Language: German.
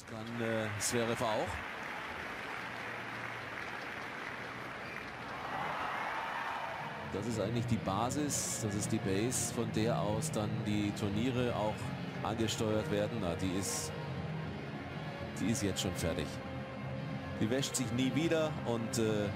Das kann äh, Zverev auch. Das ist eigentlich die Basis, das ist die Base, von der aus dann die Turniere auch angesteuert werden. Na, die ist, die ist jetzt schon fertig. Die wäscht sich nie wieder und äh,